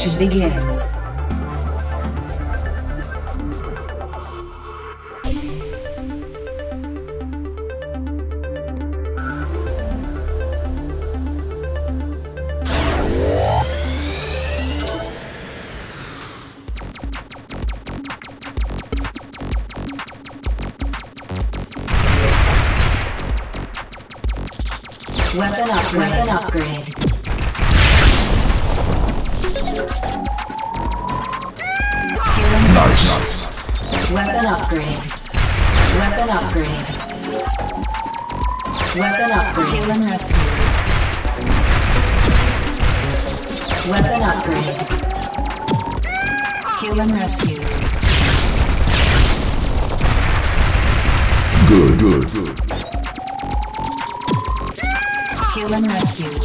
Extraction begins. Weapon up, weapon upgrade. Healing rescue. Good, good, good. Healing rescued.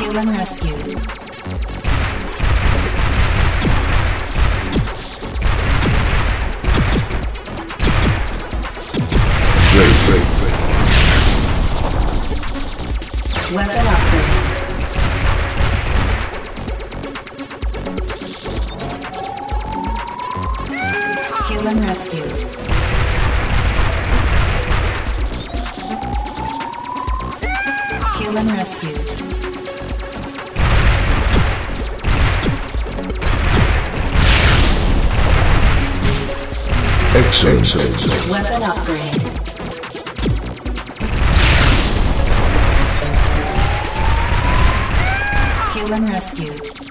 Healing rescued. Rescued. Healing rescued. Excellent. Weapon upgrade. Healing rescued.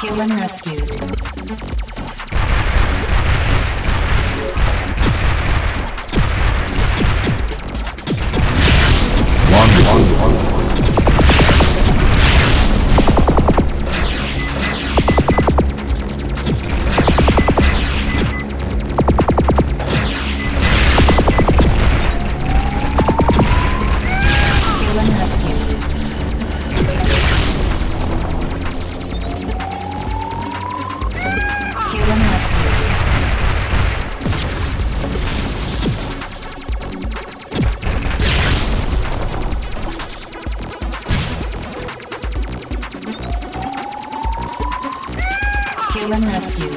Healing rescued. Wonderful. Healing rescued.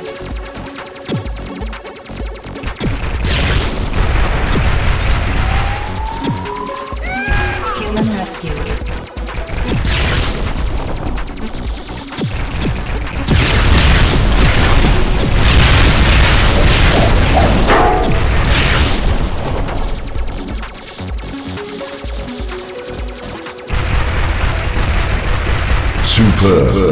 Healing rescued. Superb.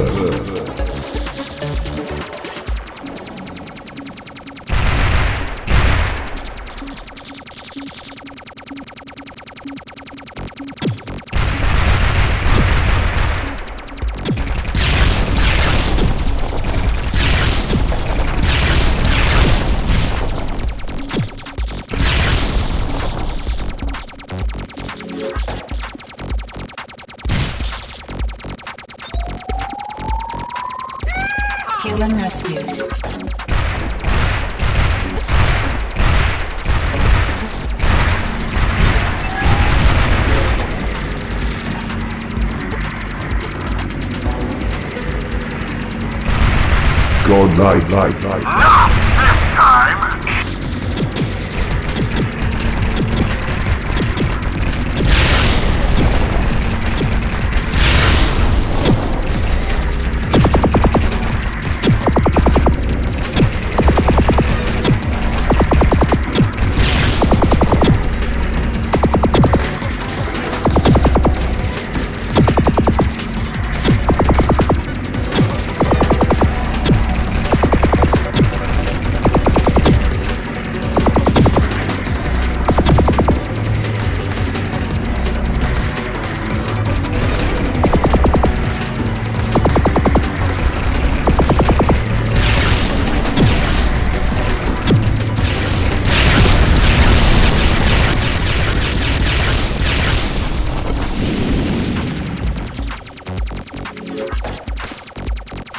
Light, light, light.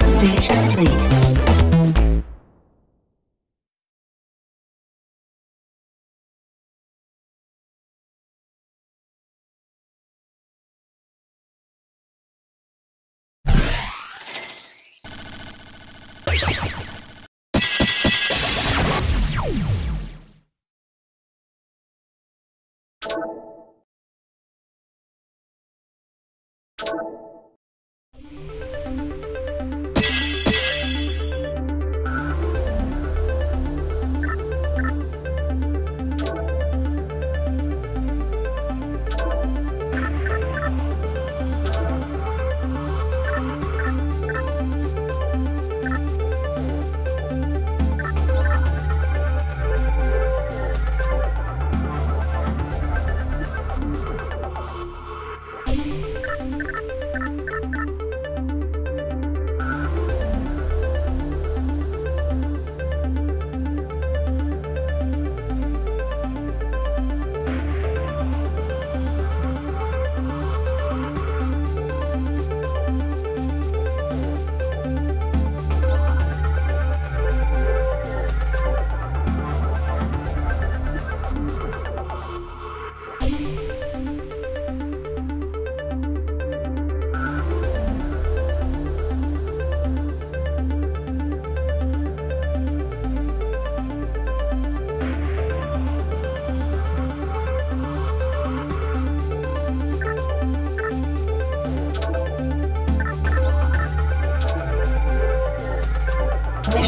Stage complete.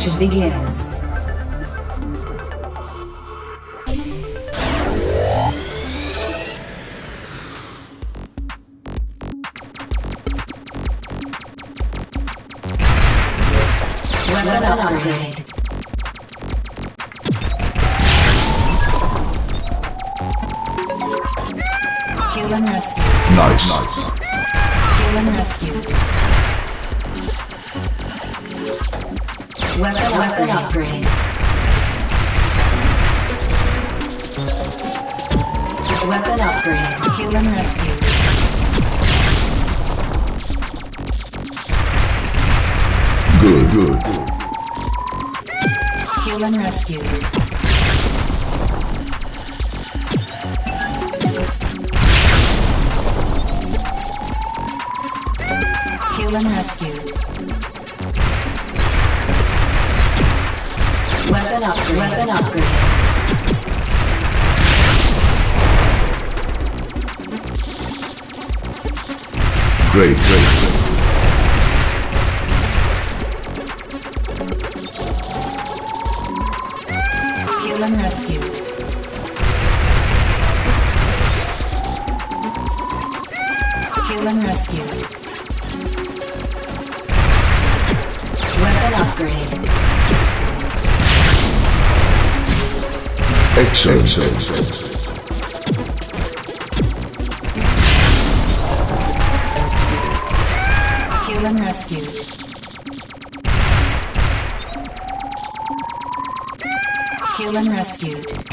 Mission begins. Weapon upgrade. Human rescue. Nice. Nice. Human rescued. Weapon, upgrade. Weapon upgrade. Human rescued. Good. Good. Human rescued. Human rescued. Weapon upgrade. Great. Great. Human rescued. Human rescued. Weapon upgrade. Excellent. Excellent. Human rescued. Human rescued.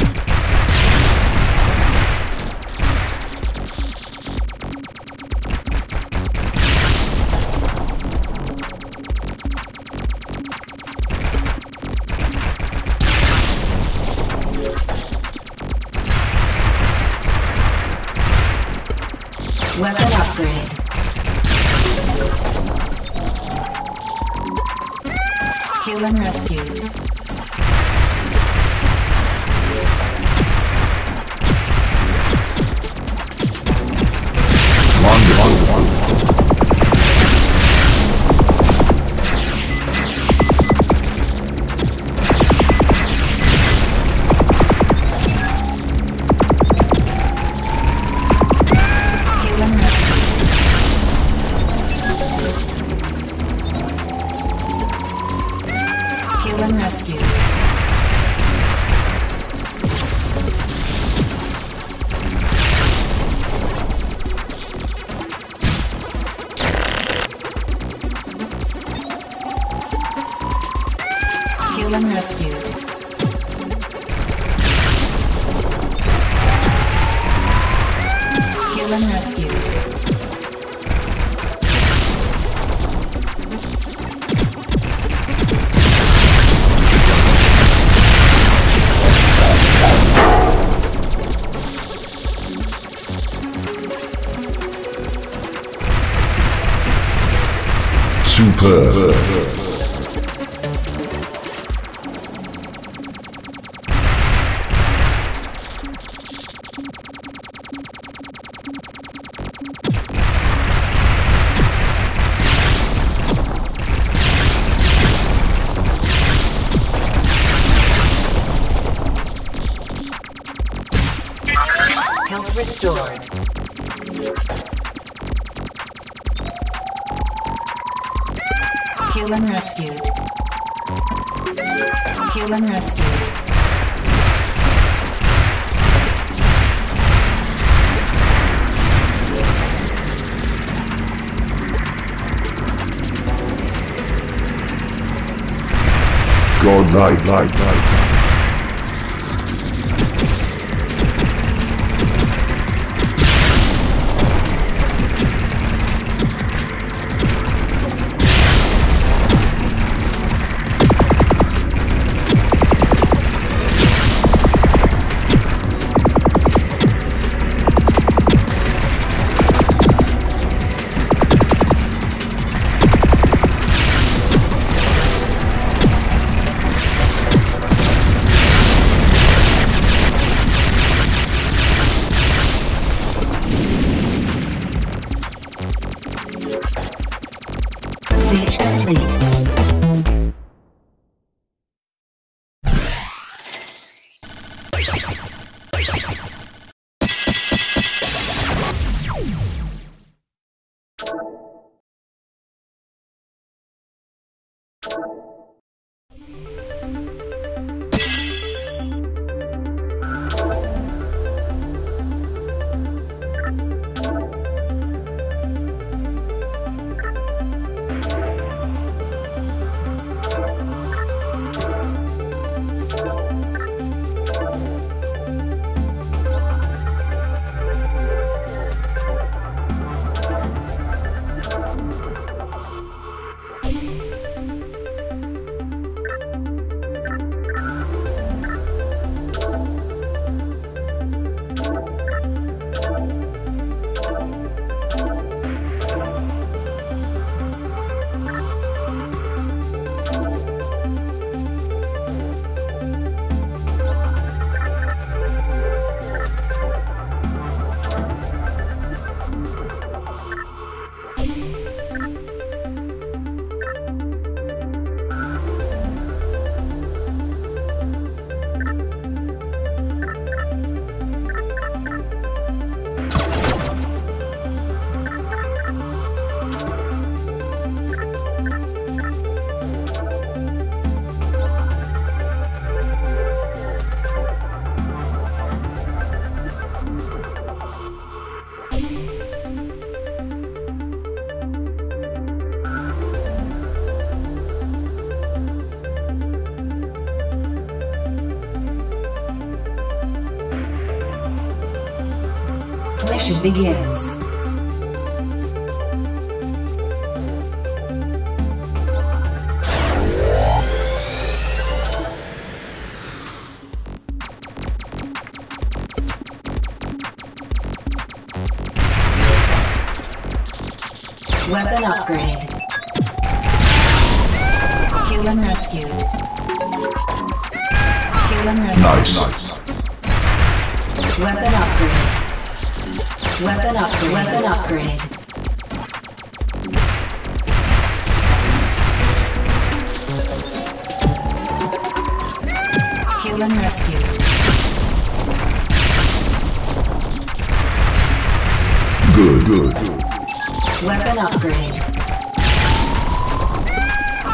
Superb. God light, light, Stage complete. Mission begins. Weapon upgrade. Human rescued. Human rescued. Nice. Weapon upgrade. Weapon upgrade. Weapon upgrade. Human rescue. Good, good. Weapon upgrade.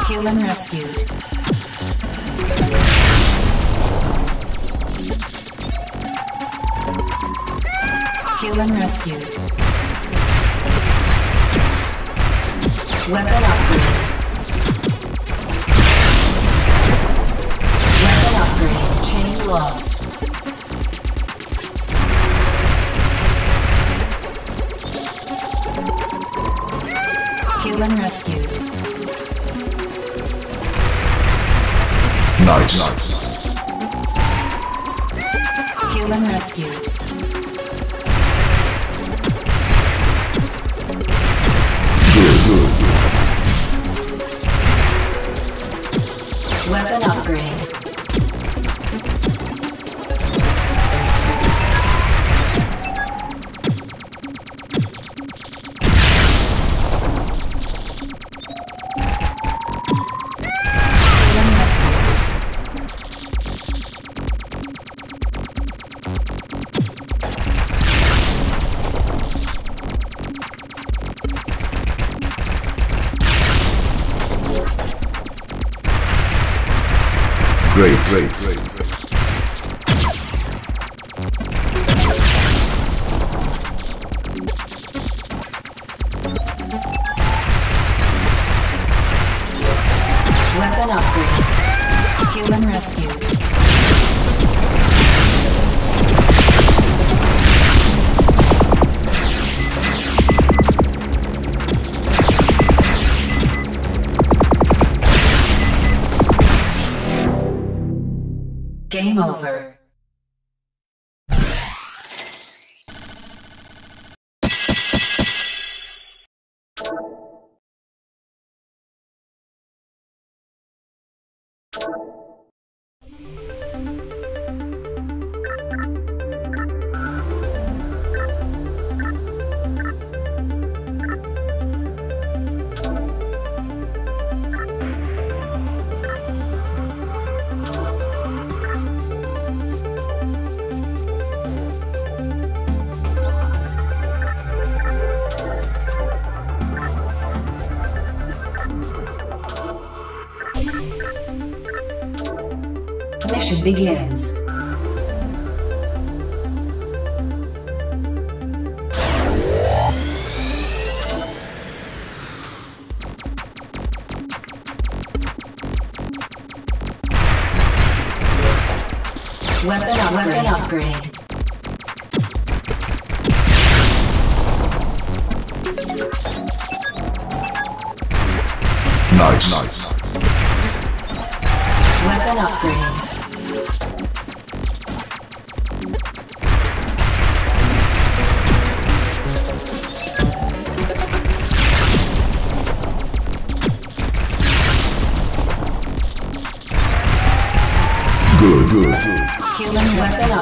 Human rescued. Human rescued. Weapon upgrade. Weapon upgrade. Chain lost. Human rescued. Nice, nice. Human rescued. Game over. Begins. Weapon, weapon upgrade. Good, good, good. Weapon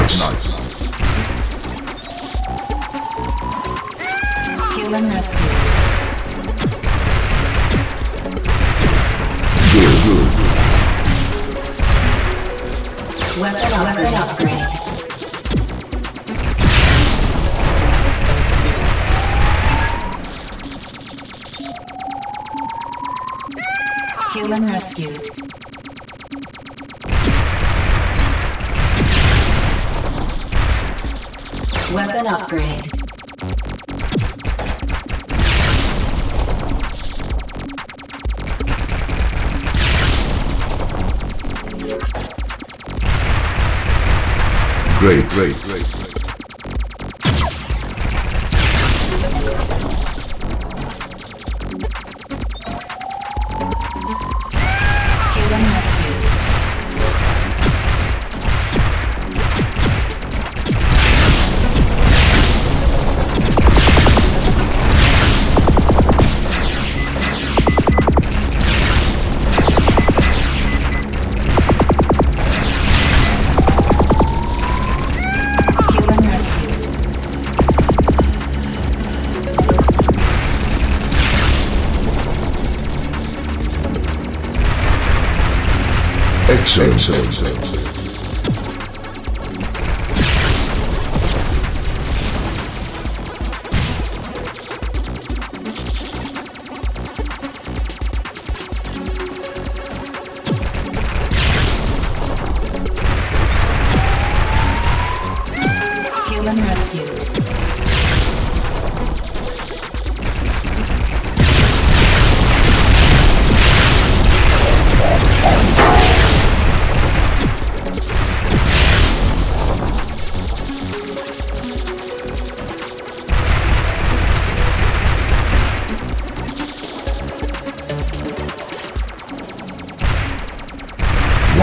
Nice. Human rescued. Good, good. Weapon upgrade. Human rescued. Weapon upgrade. Great, great, great. Excellent,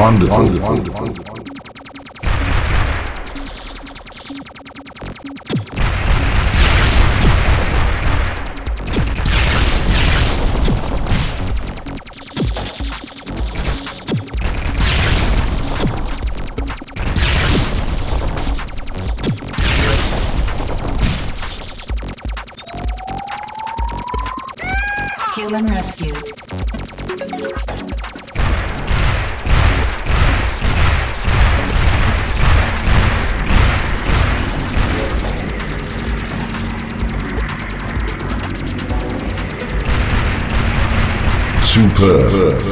Wandel. Wandel. Wandel. Wandel. Superb.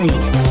Complete.